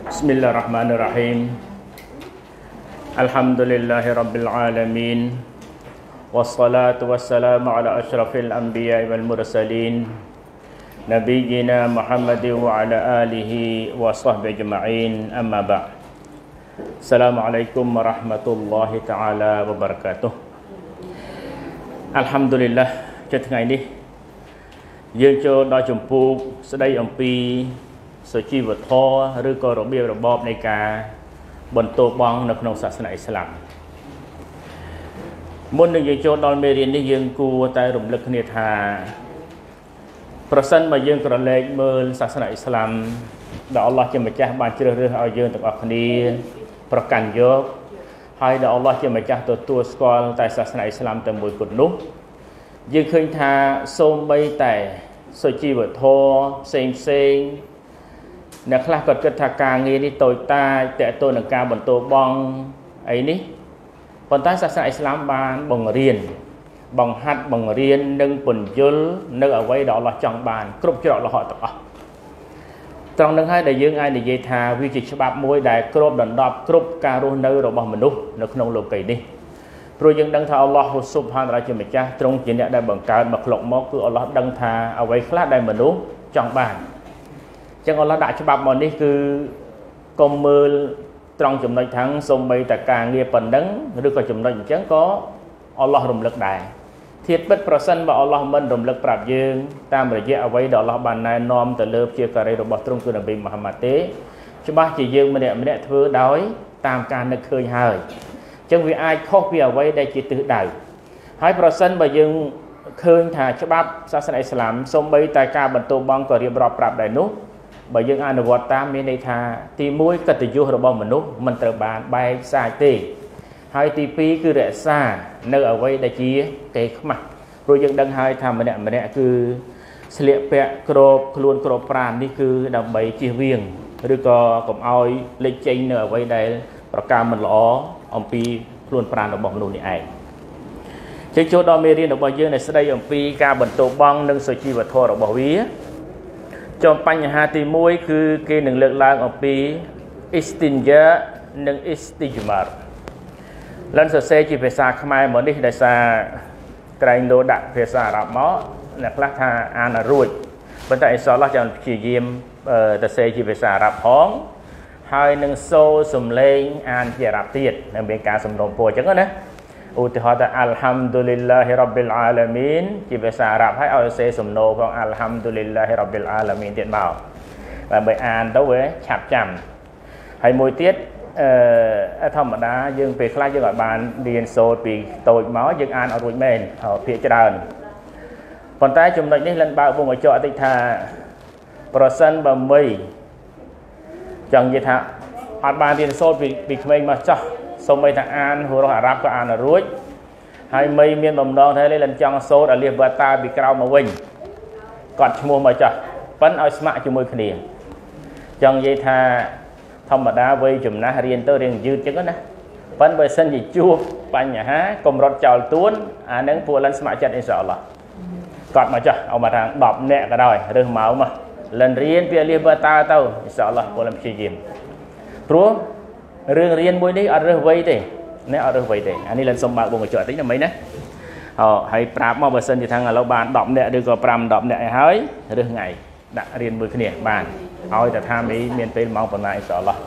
Bismillahirrahmanirrahim. Alhamdulillahirrabbilalamin Wassalatu wassalamu ala ashrafil anbiya wal mursalin. Nabiyina Muhammadin wa ala alihi wa sahbihi jema'in amma ba' Assalamualaikum warahmatullahi ta'ala wabarakatuh. Alhamdulillah Kita tengah ini. Yang cho da Sedai ampi សុជីវធម៌ឬក៏របៀបរបបនៃការបន្ទោបង់នៅក្នុងសាសនាអ៊ីស្លាមមុននឹងយើងចូលដល់មេរៀននេះយើងគួរតែរំលឹកគ្នាថា ប្រសិនបើយើងក្រឡេកមើលសាសនាអ៊ីស្លាមដែលអល់ឡោះជាម្ចាស់បានជ្រើសរើសឲ្យយើងទាំងអស់គ្នា ប្រកាន់យកហើយដែលអល់ឡោះជាម្ចាស់ទទួលស្គាល់តែសាសនាអ៊ីស្លាមតែមួយគត់នោះយើងឃើញថាសូម្បីតែសុជីវធម៌ផ្សេងផ្សេង អ្នកខ្លះគាត់គិតថាការងារនេះតូចតាចតកតូននឹងការបន្តបងអីនេះប៉ុន្តែសាសនាអ៊ីស្លាមបានបង្រៀនបង្ហាត់បង្រៀននិងពន្យល់នៅអ្វីដែលអល់ឡោះចង់បាន គ្រប់ច្រកលហកទាំងអស់ត្រង់នឹងហើយដែលយើងអាចនិយាយថាវាជាច្បាប់មួយដែលគ្របដណ្ដប់គ្រប់ការរស់នៅរបស់មនុស្សនៅក្នុងលោកីនេះព្រោះយើងដឹងថាអល់ឡោះស៊ុបហានរាជាម្ចាស់ទ្រង់ជាអ្នកដែលបង្កើតមកក្លុកមកគឺអល់ឡោះដឹងថាអ្វីខ្លះដែលមនុស្សចង់បានអញ្ចឹងអល់ឡោះដាក់ច្បាប់មកនេះគឺកុំមើលត្រង់ចំណុចខាងសំបីតការងារប៉ុណ្ណឹងឬក៏ចំណុចអញ្ចឹងក៏អល់ឡោះរំលឹកដែរធៀបពិតប្រសិនបើអល់ឡោះមិនរំលឹកប្រាប់យើងតាមរយៈអ្វីដែលអល់ឡោះបានណែនាំទៅលើជាការីរបស់ទ្រង់គឺនប៊ីមូហាម៉ាត់ទេច្បាស់ជាយើងម្នាក់ម្នាក់ធ្វើដោយតាមការនឹកឃើញហើយចឹងវាអាចខុសពីអ្វីដែលជាទិសដៅហើយប្រសិនបើយើងឃើញថាច្បាប់សាសនាអ៊ីស្លាមសំបីតែការបន្តបងក៏រៀបរាប់ប្រាប់ដែរនោះ បើយើងអនុវត្តតាមមានន័យថា ទី1កតញ្ញុរបស់មនុស្សមិនត្រូវបានបែកសាចទេហើយទី2គឺរក្សានៅអ្វីដែលជាគេខ្មាស់ព្រោះយើងដឹងហើយថាម្នាក់ម្នាក់គឺស្លៀកពាក់ក្របខ្លួនក្របប្រាណនេះគឺដើម្បីជៀសវាងឬក៏កុំឲ្យលេចចេញនៅអ្វីដែលប្រការមិនល្អអំពីខ្លួនប្រាណរបស់មនុស្សនេះឯងជិះចូលដល់មេរៀនរបស់យើងនៃស្ដីអំពីការបន្តបង់និងសុជីវធម៌របស់វា ចំបញ្ហាទី1គឺគេនឹងលើកឡើងអំពី istinja និង istijmar លិនសរសេរជាភាសាខ្មែរមកនេះដោយសារក្រែងលោដាក់ភាសាអារ៉ាប់មកអ្នកខ្លះថាអានរួចប៉ុន្តែអ៊ីសាឡោះចាំព្យាយាមសរសេរជាភាសាអារ៉ាប់ផងហើយនឹងសូសំឡេងអានជាអារ៉ាប់ទៀតនឹងមានការសំណូមពរអញ្ចឹងណា ឧទាហរណ៍ថាអល់ហាំឌូលីឡាហ៊ីរ៉ាប៊ីលអាឡាមីនជាភាសាអារ៉ាប់ហើយឲ្យសេសំណូផងអល់ហាំឌូលីឡាហ៊ីរ៉ាប៊ីលអាឡាមីនទៀតមកដើម្បីអានទៅវាឆាប់ចាំហើយមួយទៀតអឺធម្មតាយើងពេលខ្លះយើងអាចបានរៀនសូត្រពីតូចមកយើងអានអត់រួចមែនភាគច្រើនប៉ុន្តែចំណុចនេះលិនបើកវងឲ្យចោតិចថាប្រសិនបើមីចង់និយាយថាអត់បានរៀនសូត្រពីពីក្មេងមកចោះសូ សូម្បីតែអានហូរ៉ុសអារ៉ាប់ក៏អានរួចហើយមីមានបំណងថាលេលិនចង់សូត្រអលិះវតាពីក្រៅមកវិញគាត់ឈ្មោះមកចាស់ប៉ិនឲ្យស្ម័គ្រជាមួយគ្នាចង់និយាយថាធម្មតាវ័យចំណាស់រៀនទៅរៀងយឺតចឹងណាប៉ិនបើសិនជាជួបបញ្ហាកំរត់ចោលទួនអានឹងពួកលិនស្ម័គ្រចិត្តអ៊ីនសាអល់ឡោះគាត់មកចាស់អស់មកថា10នាក់ក៏ដោយរើសម៉ោងមកលិនរៀនពីអលិះវតាទៅអ៊ីនសាអល់ឡោះពួកលិនព្យាយាមព្រោះ រឿងរៀនមួយនេះអត់រើសវ័យទេណែអត់រើសវ័យទេអានេះលិនសុំបើកវងកញ្ចក់តិចណាមិញណាអូហើយប្រាប់មកបើសិនជាថាឥឡូវបាន10នាក់ឬក៏5 10នាក់ឲ្យហើយរើសថ្ងៃដាក់រៀនមួយគ្នាបានឲ្យតែថាមីមានពេលម៉ោងប៉ុណ្ណាអ៊ីនសាអល់ឡោះ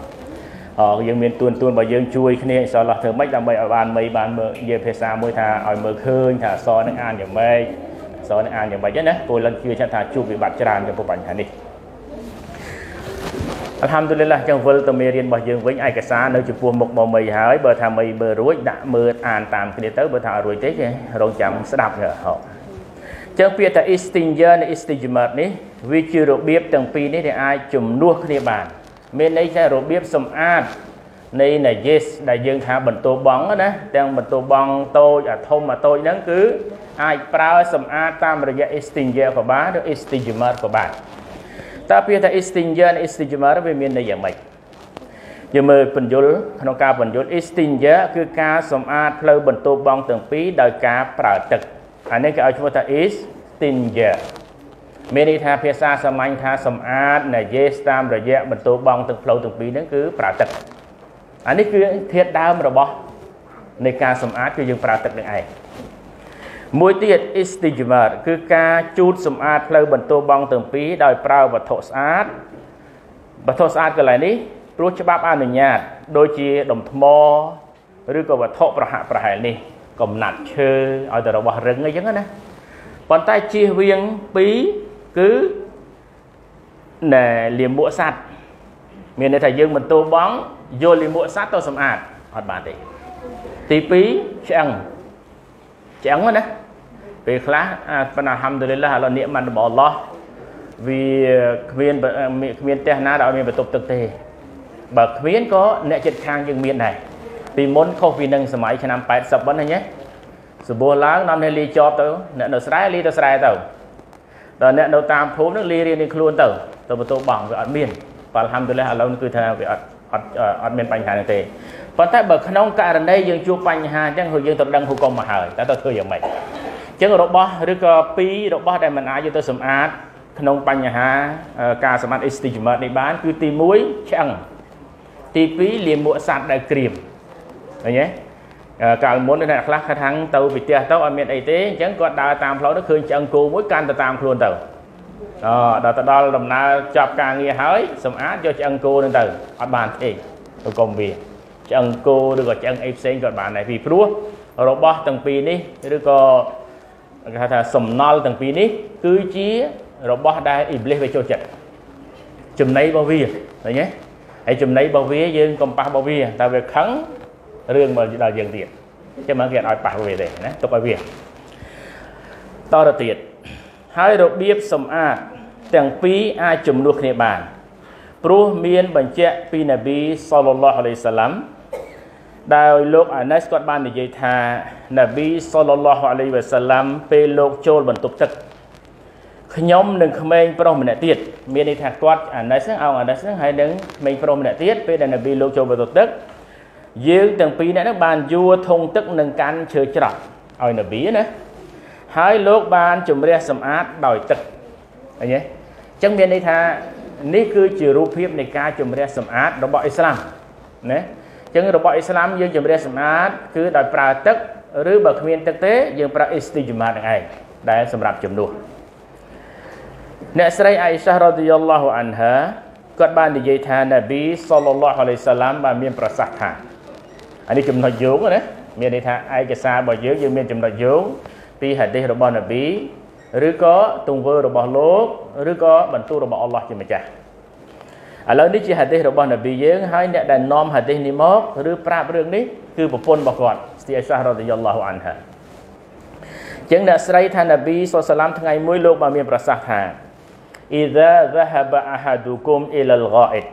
អឺយើងមានទួនទួនបើយើងជួយគ្នាអ៊ីនសាអល់ឡោះធ្វើម៉េចដើម្បីឲ្យបានមីបានមើលនិយាយភាសាមួយថាឲ្យមើលឃើញថាអសនឹងអានយ៉ាងម៉េចអសនឹងអានយ៉ាងម៉េចណាពលលិនជឿថាជួបវិបត្តិច្រើនចំពោះបញ្ហានេះ អល់ហាំឌុលីឡាចឹងវិលទៅមេរៀនរបស់យើងវិញឯកសារនៅចំពោះមុខមកមីហើយបើថាមីបើរួចដាក់មើលអានតាមគ្នាទៅបើថាអត់រួចទេគេរងចាំស្ដាប់ទៅហោចឹងពាក្យថា istinja និង istijmar នេះវាជារបៀបទាំងពីរនេះដែលអាចជំនួសគ្នាបាន មានន័យថារបៀបសម្អាតនៃ najis ដែលយើងថាបន្ទោបងណាទាំងបន្ទោបងតូចអាធំអាតូចហ្នឹងគឺអាចប្រើសម្អាតតាមរយៈ istinja ក៏បានឬ istijmar ក៏បាន តើពាក្យថា istinja និង istijmar វាមានន័យយ៉ាងម៉េចយើងមើលបញ្យលក្នុងការបញ្យល istinja គឺការសម្អាតផ្លូវបន្ទោបងទាំងពីរដោយការប្រើទឹកអានេះគេឲ្យឈ្មោះថា istinja មានន័យថាភាសាសាមញ្ញថាសំអាតនិយាយតាមរយៈបន្ទោបងទឹកផ្លូវទាំងពីរហ្នឹងគឺប្រើទឹកអានេះគឺធាតុដើមរបស់នៃការសម្អាតគឺយើងប្រើទឹកនឹងឯង មួយទៀត istijmar គឺការជូតសម្អាតផ្លូវបន្ទោបងទាំងពីរដោយប្រើវត្ថុស្អាតវត្ថុស្អាតកន្លែងនេះព្រោះច្បាប់អនុញ្ញាតដូចជាដុំថ្មឬក៏វត្ថុប្រហាក់ប្រហែលនេះកំណាត់ឈើឲ្យតែរបស់រឹងអីចឹងណាប៉ុន្តែជៀសវាងពីគឺណែលាមកសัตว์មានន័យថាយើងមិនទោបងយកលាមកសัตว์ទៅសម្អាតអត់បានទេទី2ឆ្អឹងឆ្អឹងណា ពេលខ្លះប៉ុន្តែអាហាំឌុលីឡាឥឡូវនិកមិនរបស់អល់ឡោះវាគ្មានគ្មានផ្ទះណាដែលមានបន្ទប់ទឹកទេបើគ្មានក៏អ្នកចិត្តខាងយើងមានដែរពីមុនខុសពីនឹងសម័យឆ្នាំ80ប៉ុណ្ណឹងណាសបោះឡើងនាំនេះលីជាប់ទៅអ្នកនៅស្រែលីទៅស្រែទៅដល់អ្នកនៅតាមភូមិនឹងលីរៀននឹងខ្លួនទៅទៅបន្ទោបងវាអត់មានបើអល់ហាំឌុលឡាឥឡូវគឺថាវាអត់អត់អត់មានបញ្ហាទេប៉ុន្តែបើក្នុងករណីយើងជួបបញ្ហាអញ្ចឹងគឺយើងទៅដឹងហុកុំមកហើយតើទៅធ្វើយ៉ាងម៉េចអញ្ចឹងរបស់ឬក៏ពីររបស់ដែលមិនអាចយកទៅសម្អាតក្នុងបញ្ហាការសម្អាត istijmar នេះបាន គឺទី1ឆ្អឹងទី2លាមកសัตว์ដែលក្រៀមឃើញទេកាលមុនអ្នកខ្លះខាងទៅពីផ្ទះទៅអត់មានអីទេអញ្ចឹងគាត់ដើរតាមផ្លូវទៅឃើញឆ្អឹងគោមួយកាន់ទៅតាមខ្លួនទៅអដល់ទៅដល់ដំណើរចាប់ការងារហើយសម្អាតយកឆ្អឹងគោនឹងទៅអត់បានទេទៅកុំវាឆ្អឹងគោឬក៏ឆ្អឹងអីផ្សេងក៏បានដែរពីព្រោះរបស់ទាំងពីរនេះឬក៏ គេហៅថាសំណល់ទាំងពីរនេះ គឺជារបស់ដែលអ៊ីប្លីសវាចូលចិត្តចំណៃរបស់វាឃើញទេហើយចំណៃរបស់វាយើងកុំប៉ះរបស់វាតែវាខឹងរឿងមកដល់យើងទៀតចឹងមកគេអត់ឲ្យប៉ះវាទេណាទុកឲ្យវាតទៅទៀតហើយរបៀបសម្អាតទាំងពីរអាចជំនួសគ្នាបានព្រោះមានបញ្ជាក់ពីនប៊ីសល្លឡោះអាឡៃសាឡាំ ដោយលោកអាណេសគាត់បាននិយាយថានប៊ីសល្លឡោះអាឡៃវ៉ាសាឡាំពេលលោកចូលបន្ទប់ទឹកខ្ញុំនិងក្មេងប្រុសម្នាក់ទៀតមានន័យថាគាត់អាណេសហ្នឹងអង្គអាណេសហ្នឹងហើយនឹងក្មេងប្រុសម្នាក់ទៀតពេលដែលនប៊ីលោកចូលបន្ទប់ទឹកយើងទាំងពីរនាក់ហ្នឹងបានយួរធុងទឹកនិងកាន់ឈើច្រត់ឲ្យនប៊ីណាហើយលោកបានជំរះសម្អាតដោយទឹកឃើញទេអញ្ចឹងមានន័យថានេះគឺជារូបភាពនៃការជំរះសម្អាតរបស់អ៊ីស្លាមណាអញ្ចឹងរបស់អ៊ីស្លាមយើងជំរះសម្អាតគឺដោយប្រើទឹកឬបើគ្មានទឹកទេយើងប្រើអ៊ីស្ទីជម៉ាតនឹងឯងដែលសម្រាប់ជំនួសអ្នកស្រីអ៊ីសារ៉ាឌីយ៉ាឡោះអានហាគាត់បាននិយាយថានប៊ីសល្លឡោះអាឡៃសាឡាមបានមានប្រសាសន៍ថាអានេះចំណុចយោងណាមានន័យថាឯកសាររបស់យើងយើងមានចំណុចយោងពីហាឌីសរបស់នប៊ីឬក៏ទង្វើរបស់លោកឬក៏បន្ទូលរបស់អល់ឡោះជាម្ចាស់ ឥឡូវនេះជាហាឌីសរបស់នប៊ីយើងហើយអ្នកដែលនាំហាឌីសនេះមកឬប្រាប់រឿងនេះគឺប្រពន្ធរបស់គាត់ស្ទីអេសារ៉ាឌីយ៉ាឡោះអានហាចឹងអ្នកស្រីថានប៊ីសុលសាឡាមថ្ងៃមួយលោកបានមានប្រសាសន៍ថា إذا ذهب أحدكم إلى الغائط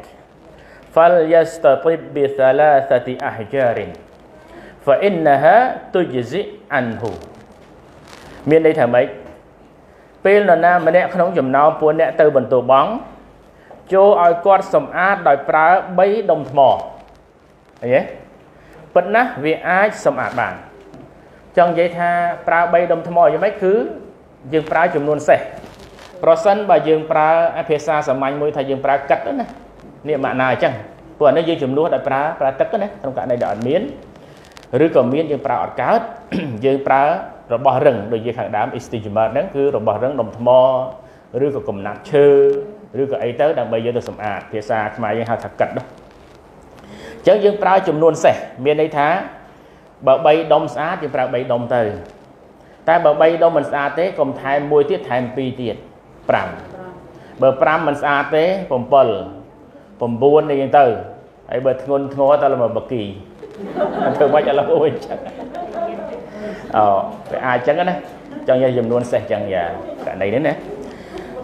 فليستطب بثلاثة أحجار فإنها تجزئ عنه មានន័យថាម៉េចពេលនរណាម្នាក់ក្នុងចំណោមពួកអ្នកទៅបន្ទោបង ចូលឲ្យគាត់សម្អាតដោយប្រើ3ដុំថ្មអីហ៎ប៉ុន្តែវាអាចសម្អាតបានចង់និយាយថាប្រើ3ដុំថ្មយ៉ាងម៉េចគឺយើងប្រើចំនួនសេះប្រសិនបើយើងប្រើភាសាសាមញ្ញមួយថាយើងប្រើកាត់ណានេះម៉ាក់ណាអញ្ចឹងព្រោះអានេះយើងចំនួនដោយប្រើប្រើទឹកណាក្នុងករណីដែលអត់មានឬក៏មានយើងប្រើអត់កើតយើងប្រើរបស់រឹងដូចជាខាងដើម istijmar ហ្នឹងគឺរបស់រឹងដុំថ្មឬក៏កំណាត់ឈើ ឬក៏អីទៅដើម្បីយកទៅសម្អាតភាសាខ្មែរយើងហៅថាកាត់នោះអញ្ចឹងយើងប្រើចំនួនសេះមានន័យថាបើ3ដុំស្អាតយើងប្រើ3ដុំទៅ តែបើ3ដុំមិនស្អាតទេកុំថែមមួយទៀតថែម2ទៀត5បើ5មិនស្អាតទេ7 9នេះយ៉ាងទៅហើយបើធ្ងន់ធ្ងរតើល្មើបកីធ្វើមិនឥឡូវអូនចឹងអូវាអាចចឹងណាចង់យកចំនួនសេះចឹងយ៉ាករណីនេះណា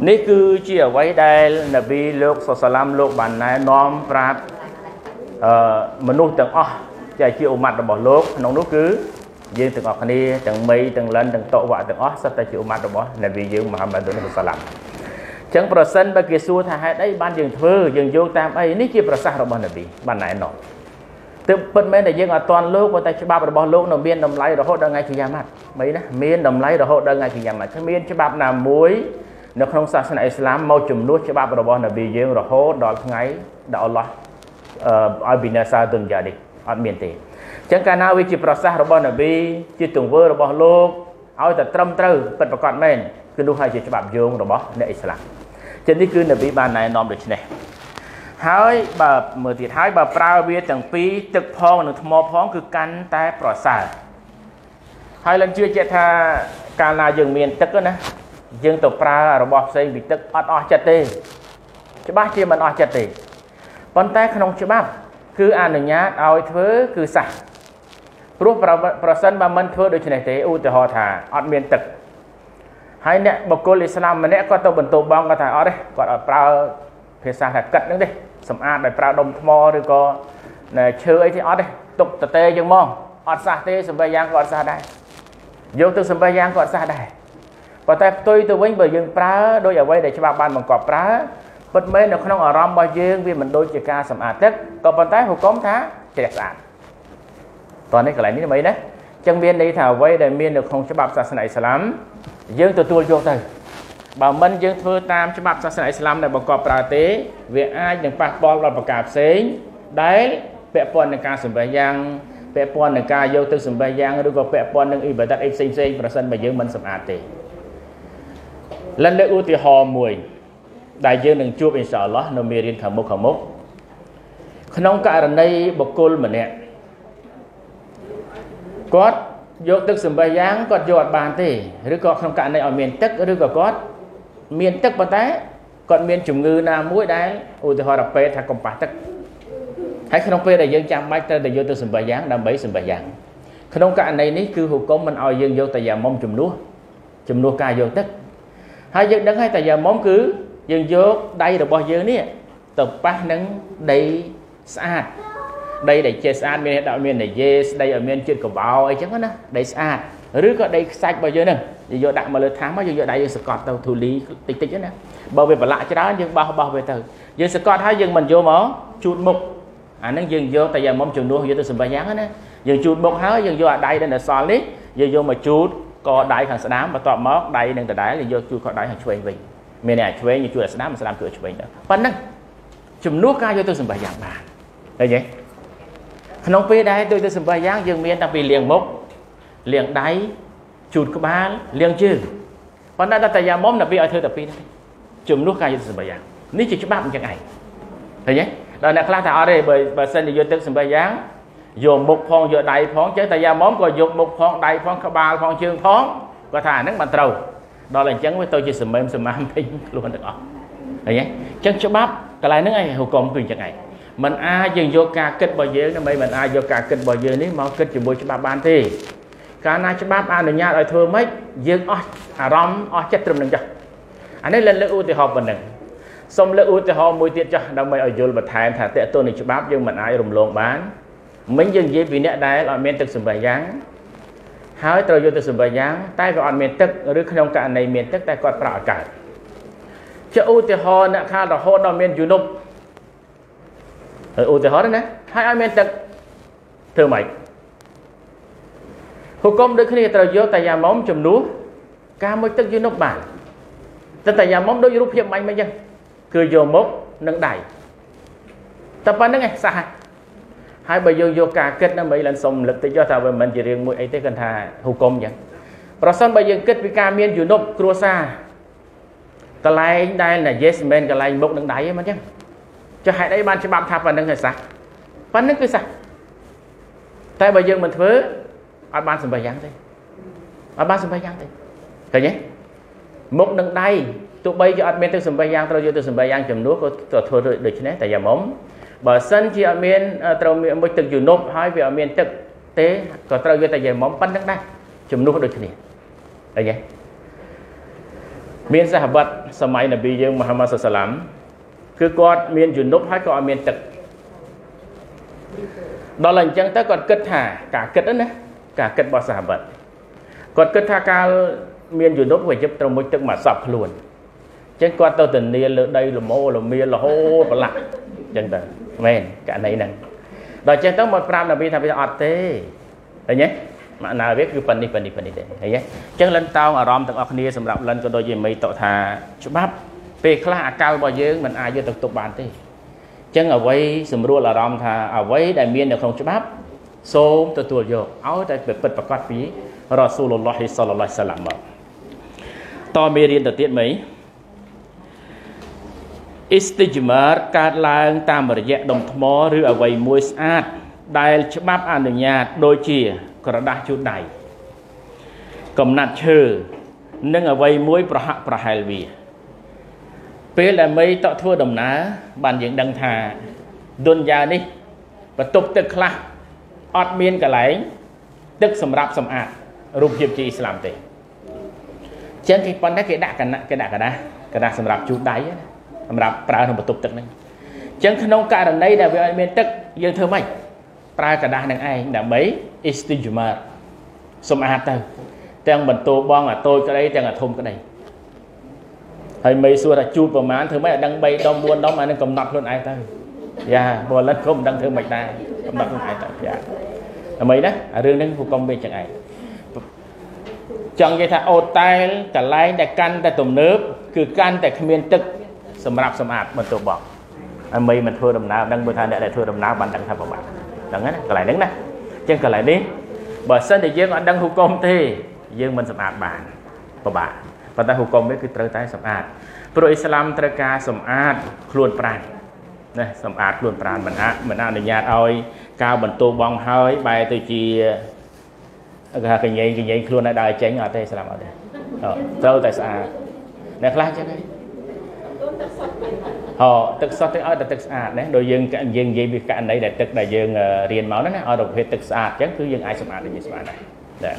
នេះគឺជាអ្វីដែលនប៊ីលោកសុសឡាមលោកបានណែនាំប្រាប់អឺមនុស្សទាំងអស់ជាជាអ៊ុម៉ាត់របស់លោកក្នុងនោះគឺយើងទាំងអស់គ្នាទាំងមីទាំងលិនទាំងតកវ៉ាទាំងអស់សិតតែជាអ៊ុម៉ាត់របស់នប៊ីយើងមហាម៉ាត់សុសឡាមចឹងប្រសិនបើគេសួរថាហេតុអីបានយើងធ្វើយើងយោងតាមអីនេះជាប្រសាសន៍របស់នប៊ីបានណែនាំទើបពិតមែនតែយើងអត់ទាន់លោកប៉ុន្តែច្បាប់របស់លោកនៅមានតម្លៃរហូតដល់ថ្ងៃគីយ៉ាម៉ាត់មិនណាមានតម្លៃរហូតដល់ថ្ងៃគីយ៉ាម៉ាត់គ្មានច្បាប់ណាមួយ នៅក្នុងសាសនាអ៊ីស្លាមមកជំនួសច្បាប់របស់នប៊ីយើងរហូតដល់ថ្ងៃដែលអល់ឡោះឲ្យបិណាសាទុនយ៉ានេះអត់មានទេអញ្ចឹងកាលណាវាជាប្រសាសន៍របស់នប៊ីជាទង្វើរបស់លោកឲ្យតែត្រឹមត្រូវពិតប្រាកដមែនគឺនោះហើយជាច្បាប់យោងរបស់អ្នកអ៊ីស្លាមចឹងនេះគឺនប៊ីបានណែនាំដូច្នេះហើយបើមើលទៀតហើយបើប្រើវាទាំងពីរទឹកផងនិងថ្មផងគឺកាន់តែប្រសើរហើយឡើងជឿជាក់ថាកាលណាយើងមានទឹកណា យើងទៅប្រើរបស់ផ្សេងពីទឹកអត់អស់ចិត្តទេ ច្បាស់ជាមិនអស់ចិត្តទេប៉ុន្តែក្នុងច្បាប់គឺអនុញ្ញាតឲ្យធ្វើគឺសះព្រោះប្រសិនបើមិនធ្វើដូច្នេះទេឧទាហរណ៍ថាអត់មានទឹកហើយអ្នកបកគលអ៊ីស្លាមម្នាក់គាត់ទៅបន្ទោបងគាត់ថាអត់ទេគាត់អត់ប្រើភាសាថាកិតហ្នឹងទេសម្អាតដោយប្រើដុំថ្មឬក៏ឈើអីទេអត់ទេទុកតទេចឹងមកអត់សះទេសំបីយ៉ាងក៏អត់សះដែរយកទៅសំបីយ៉ាងក៏អត់សះដែរ ប៉ុន្តែផ្ទុយទៅវិញបើយើងប្រើដោយអ្វីដែលច្បាប់បានបង្កប់ប្រើពិតមែននៅក្នុងអារម្មណ៍របស់យើងវាមិនដូចជាការសម្អាតទឹកក៏ប៉ុន្តែហុគមថាជ្រះស្អាតតោះនេះកន្លែងនេះមិនណាចឹងមានន័យថាអ្វីដែលមាននៅក្នុងច្បាប់សាសនាអ៊ីស្លាមយើងទទួលយកទៅបើមិនយើងធ្វើតាមច្បាប់សាសនាអ៊ីស្លាមដែលបង្កប់ប្រើទេ វាអាចនឹងប៉ះពាល់ដល់ប្រការផ្សេងដែលពាក់ព័ន្ធនឹងការសម្បេះយ៉ាងពាក់ព័ន្ធនឹងការយកទៅសម្បេះយ៉ាងឬក៏ពាក់ព័ន្ធនឹងអ៊ីបាដាតអីផ្សេងផ្សេងប្រសិនបើយើងមិនសម្អាតទេ លិនលើកឧទាហរណ៍មួយ ដែលយើងនឹងជួបអ៊ីនសាអល់ឡោះនៅមេរៀនខាងមុខខាងមុខក្នុងករណីបុគ្គលម្នាក់គាត់យកទឹកសម្បះយ៉ាងគាត់យកអត់បានទេឬក៏ក្នុងករណីឲ្យមានទឹកឬក៏គាត់មានទឹកប៉ុន្តែគាត់មានជំងឺណាមួយដែលឧទាហរណ៍ពេទ្យថាកំប៉ះទឹកហើយក្នុងពេលដែលយើងចាំបាច់ត្រូវតែយកទៅសម្បះយ៉ាងដើម្បីសម្បះយ៉ាងក្នុងករណីនេះគឺហុគមមិនឲ្យយើងយកតែយ៉ាមុំជំនួសជំនួសការយកទឹក ហើយយើងដឹងហើយតែយ៉ាមុំគឺយើងយកដៃរបស់យើងនេះទៅប៉ះនឹងដីស្អាតដីដែលជាស្អាតមានដាក់មាននិយាយស្ដីឲ្យមានជាតិកបោអីចឹងណាដីស្អាតឬក៏ដីខ្សាច់របស់យើងហ្នឹងយើងយកដាក់មកលើថាសមកយើងយកដៃយើងសកត់ទៅធូលីតិចតិចណាបើវាប្រឡាក់ច្រើនយើងបោះបោះវាទៅយើងសកត់ហើយយើងមិនយកមកជូតមុខអាហ្នឹងយើងយកតែយ៉ាងមុំជំនួសយកទៅសម្បះយ៉ាងណាយើងជូតមុខហើយយើងយកអាដៃដែលសល់នេះយើងយកមកជូត កដៃខាងស្ដាមបន្ទាប់មកដៃនឹងដដែលយើងយកជូតកដៃខាងឆ្វេងវិញមានអ្នកឆ្វេងយើងជួយឲ្យស្ដាំស្ដាំជួយឆ្វេងទៅប៉ុណ្ណឹងជំនួសការយកទៅសម្បះយ៉ាងបានឃើញទេក្នុងពេលដែលដូចទៅសម្បះយ៉ាងយើងមានតាំងពីលាងមុខលាងដៃជូតក្បាលលាងជើងប៉ុន្តែដល់តែយ៉ាងមុំដល់វាឲ្យធ្វើតែពីរនេះជំនួសការយកទៅសម្បះយ៉ាងនេះជាច្បាប់អញ្ចឹងឯងឃើញទេដល់អ្នកខ្លះថាអត់ទេបើបើសិនជាយកទឹកសម្បះយ៉ាង យកមុខផងយកដៃផងចឹងតែយ៉ាងមុំក៏យកមុខផងដៃផងក្បាលផងជើងផងគាត់ថាអាហ្នឹងមិនត្រូវដល់អញ្ចឹងវាទៅជាសម្មេមសមាមពេញខ្លួនទាំងអស់ឃើញទេអញ្ចឹងច្បាប់កន្លែងហ្នឹងឯងហុកុំគឺអញ្ចឹងឯងมันអាចយើងយកការគិតរបស់យើងដើម្បីมันអាចយកការគិតរបស់យើងនេះមកគិតជាមួយច្បាប់បានទេកាលណាច្បាប់អនុញ្ញាតឲ្យធ្វើម៉េចយើងអស់អារម្មណ៍អស់ចិត្តត្រឹមនឹងចុះអានេះលើកឧទាហរណ៍ប៉ុណ្ណឹងសូមលើកឧទាហរណ៍មួយទៀតចុះដើម្បីឲ្យយល់បន្ថែមថាតើតើនឹងច្បាប់យើងមិនអាចរំលងបាន មិញយើងនិយាយពីអ្នកដែលអត់មានទឹកសម្បត្តិយ៉ាងហើយត្រូវយកទៅសម្បិយ៉ាងតែក៏អត់មានទឹកឬក្នុងករណីមានទឹកតែគាត់ប្រោតកើតជាឧទាហរណ៍អ្នកខារហូតដល់មានយុនុបហើយឧទាហរណ៍ណាហើយឲ្យមានទឹកធ្វើម៉េចហុគមដូចគ្នាត្រូវយកតាយ៉ាមុំជំនួសការមួយទឹកយុនុបបានតែតាយ៉ាមុំដូចរូបភាពបាញ់មិនអញ្ចឹងគឺយកមុខនិងដៃតែប៉ុណ្្នឹងឯងសោះហើយ ហើយបើយើងយកការគិតដើម្បីឡើងសុំលឹកតិចថាវាមិនជារឿងមួយអីទេគាត់ថាហុគមអញ្ចឹងប្រសិនបើយើងគិតពីការមានយុនុបគ្រួសារកន្លែងដែលណាយេសមិនមែនកន្លែងមុខនឹងដៃទេមិនអញ្ចឹងចុះហេតុអីបានច្បាប់ថាប៉ុណ្្នឹងហើយសោះប៉ុណ្្នឹងគឺសោះតែបើយើងមិនធ្វើអត់បានសម្បយ៉ាងទេអត់បានសម្បយ៉ាងទេឃើញទេមុខនឹងដៃទោះបីជាអត់មានទឹកសម្បយ៉ាងត្រូវយកទៅសម្បយ៉ាងចំនួនក៏ធ្វើដូចនេះតែយ៉ាមុំ បើសិនជាអត់មានត្រូវមានមួយទឹកយុនុបហើយវាអត់មានទឹកទេក៏ត្រូវយកតែយាយមុំប៉ុណ្្នឹងដែរជំនួសដូចគ្នាអីហ៎មានសាហាបតសម័យនប៊ីយើងមហាម៉ាត់សាឡាំគឺគាត់មានយុនុបហើយក៏អត់មានទឹកដល់អញ្ចឹងទៅគាត់គិតថាការគិតណាការគិតរបស់សាហាបតគាត់គិតថាកាលមានយុនុបវាជិបត្រូវមួយទឹកមកសពខ្លួនអញ្ចឹងគាត់ទៅធានាលើដីលមោលមៀលរហូតប្រឡាក់អញ្ចឹងទៅមែនករណីហ្នឹងដល់ចេះទៅមកប្រាប់នប៊ីថាវាអត់ទេឃើញទេម៉ាណាវាគឺប៉ុណ្នេះប៉ុណ្នេះប៉ុណ្នេះទេឃើញទេអញ្ចឹងលិនតោងអារម្មណ៍ទាំងអស់គ្នាសម្រាប់លិនក៏ដូចជាមីតថាច្បាប់ពេលខ្លះអាកលរបស់យើងមិនអាចយកទៅទុកបានទេអញ្ចឹងអ្វីសម្រួលអារម្មណ៍ថាអ្វីដែលមាននៅក្នុងច្បាប់សូមទទួលយកឲ្យតែពិតប្រកបពីរ៉ាស៊ូលឡោះសល្លឡោះសាឡាមមកតមេរៀនទៅទៀតមី អ៊ីស្ទីជមារកើតឡើងតាមរយៈដុំថ្មឬអ្វីមួយស្អាត ដែលច្បាប់អនុញ្ញាតដូចជា ក្រដាស់ជូតដៃកំណាត់ឈើនិងអ្វីមួយប្រហាក់ប្រហែលវា ពេលដែលមីតក់ធ្វើដំណើរបានយើងដឹងថាឌុនយ៉ានេះបន្ទប់ទឹកខ្លះអត់មានកន្លែង ទឹកសម្រាប់សម្អាតរូបភាពជាអ៊ីស្លាមទេចឹងគេប៉ុន្តែគេដាក់កណៈគេដាក់កដាស់កដាស់សម្រាប់ជូតដៃ សម្រាប់ប្រើក្នុងបន្ទប់ទឹកហ្នឹងចឹងក្នុងករណីដែលវាអត់មានទឹកយើងធ្វើម៉េចប្រើกระดาษនឹងឯងដើម្បី istijmar សម្អាតទៅទាំងបន្ទោបងអាតូចក្តីទាំងអាធំក្តីហើយមីសួរថាជូតប្រមាណធ្វើម៉េចឲ្យដឹង3ដុំ4ដុំអានឹងកំណត់ខ្លួនឯងទៅយ៉ាបើលិតក៏មិនដឹងធ្វើម៉េចដែរកំណត់ខ្លួនឯងទៅយ៉ាដើម្បីណារឿងហ្នឹងពួកកុំវាចឹងឯងចង់និយាយថាអូតែលកន្លែងដែលកាន់តែទំនើបគឺកាន់តែគ្មានទឹក សម្រាប់សម្អាតបន្ទោបងហើយមីមិនធ្វើដំណើរដឹងមើលថាអ្នកដែលធ្វើដំណើរបានដឹងថាប្រហែលដឹងណាកន្លែងហ្នឹងណាអញ្ចឹងកន្លែងនេះបើសិនតែយើងអត់ដឹងហុកុំទេ យើងមិនសម្អាតបានពិបាកប៉ុន្តែហុកុំនេះគឺត្រូវតែសម្អាតព្រោះអ៊ីស្លាមត្រូវការសម្អាតខ្លួនប្រាណណាសម្អាតខ្លួនប្រាណមិនអាចមិនអនុញ្ញាតឲ្យការបន្ទោបងហើយបែរទៅជាគេថាកញ្ញែងកញ្ញែងខ្លួនឲ្យដើរចេញអត់ទេស្លាប់អត់ទេត្រូវតែស្អាតអ្នកខ្លះចឹងហ្នឹង ហ៎ទឹកសុទ្ធទឹកឲ្យតែទឹកស្អាតណាដោយយើងយើងនិយាយពីករណីដែលទឹកដែលយើងរៀនមកហ្នឹងណាឲ្យប្រភេទទឹកស្អាតអញ្ចឹងគឺយើងអាចសម្អាតដូចនេះស្អាតដែរចាត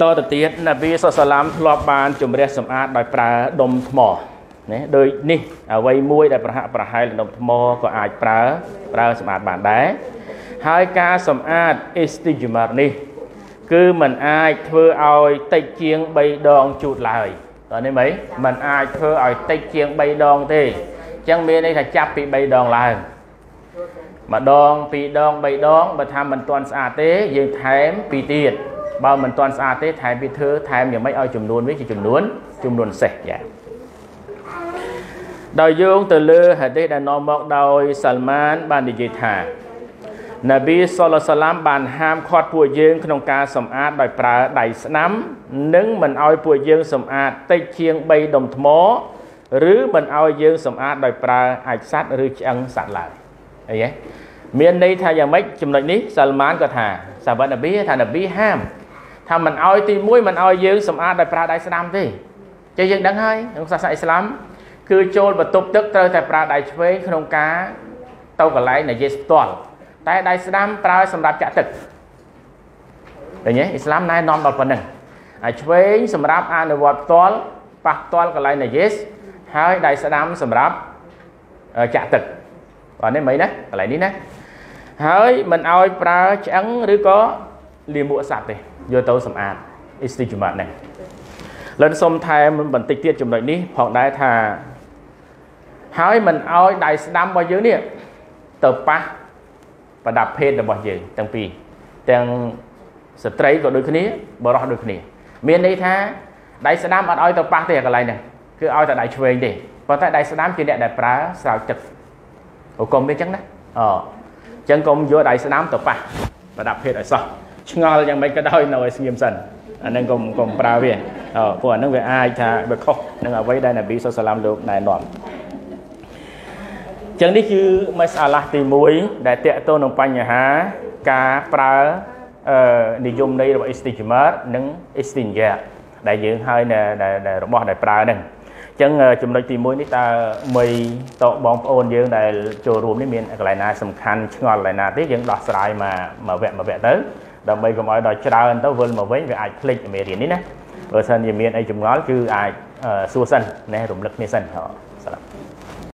ទៅទៀតនប៊ីសុសឡាមធ្លាប់បានជំរះសម្អាតដោយប្រើដុំថ្មណាដូចនេះអ្វីមួយដែលប្រហាក់ប្រហែលដុំថ្មក៏អាចប្រើប្រើសម្អាតបានដែរហើយការសម្អាតអ៊ីស្ទីជម៉ារនេះ គឺมันអាចធ្វើឲ្យតិចជាង3ដងជូតឡើយ តើនេះមិនมันអាចធ្វើឲ្យតិចជាង3ដងទេអញ្ចឹងមានន័យថាចាប់ពី3ដងឡើងម្ដងពីរដង3ដងបើថាមិនទាន់ស្អាតទេយើងថែមពីទៀតបើមិនទាន់ស្អាតទេថែមពីធ្វើថែមយ៉ាងម៉េចឲ្យចំនួនវាជាចំនួនចំនួនសេះយ៉ាដោយយោងទៅលើហាឌីសដែលនាំមកដោយសាល់ម៉ានបាននិយាយថា នប៊ីសុលឡាឡាមបានហាមឃាត់ពួកយើងក្នុងការសម្អាតដោយប្រើដៃស្ដាំនិងមិនឲ្យពួកយើងសម្អាតតិចជាង3ដុំថ្មឬមិនឲ្យយើងសម្អាតដោយប្រើអាចសัตว์ឬឆ្អឹងសត្វឡើយអីហ៎មានន័យថាយ៉ាងម៉េចចំណុចនេះសាល់ម៉ានក៏ថាសាវ៉ានប៊ីថានប៊ីហាមថាមិនឲ្យទី1មិនឲ្យយើងសម្អាតដោយប្រើដៃស្ដាំទេចេះយើងដឹងហើយក្នុងសាសនាអ៊ីស្លាមគឺចូលបន្ទប់ទឹកត្រូវតែប្រើដៃឆ្វេងក្នុងការទៅកន្លែងនិយាយផ្ទាល់ តែដៃស្ដាំប្រើសម្រាប់ចាក់ទឹកឃើញទេអ៊ីស្លាមណែនាំដល់ប៉ុណ្្នឹងហើយឆ្វេងសម្រាប់អនុវត្តផ្ទាល់ប៉ះផ្ទាល់កន្លែងនាយេសហើយដៃស្ដាំសម្រាប់ចាក់ទឹកបាទនេះមិនណាកន្លែងនេះណាហើយមិនអោយប្រើឆ្អឹងឬក៏លាមកសัตว์ទេយកទៅសម្អាតអ៊ីស្ទីជម៉ាត់នេះលិនសុំថែមបន្តិចទៀតចំណុចនេះផងដែរថាហើយមិនអោយដៃស្ដាំរបស់យើងនេះទៅប៉ះ ប្រដាប់ភេទរបស់យើងទាំងពីរទាំងស្ត្រីក៏ដូចគ្នាបរោះដូចគ្នា មានន័យថាដៃស្ដាំអត់ឲ្យទៅប៉ះទេកន្លែងហ្នឹងគឺឲ្យតែដៃឆ្វេងទេប៉ុន្តែដៃស្ដាំជាអ្នកដែលប្រើស្រោចទឹកអូកុំវាអញ្ចឹងណាអូអញ្ចឹងកុំយកដៃស្ដាំទៅប៉ះប្រដាប់ភេទឲ្យសោះឆ្ងល់យ៉ាងម៉េចក៏ដោយនៅឲ្យស្ងៀមសិនអាហ្នឹងកុំកុំប្រើវាអូព្រោះអាហ្នឹងវាអាចថាវាខុសនឹងអ្វីដែលនប៊ីសុសឡាមលោកណែនាំ ចឹងនេះគឺមេសាឡាទី1ដែលតកតទៅនឹងបញ្ហាការប្រើអឺនិយមន័យរបស់ istijmar និង istinja ដែលយើងហើយដែលរបស់ដែលប្រើហ្នឹងអញ្ចឹងចំណុចទី1នេះតើមីតបងប្អូនយើងដែលចូលរួមនេះមានកន្លែងណាសំខាន់ឆ្ងល់កន្លែងណាទេយើងដោះស្រាយមកមកវគ្គមកវគ្គទៅដើម្បីកុំឲ្យដល់ច្រើនទៅវិលមកវិញវាអាចភ្លេចមេរៀននេះណាបើសិនជាមានអីចម្ងល់គឺអាចសួរសិនណារំលឹកគ្នាសិនហ៎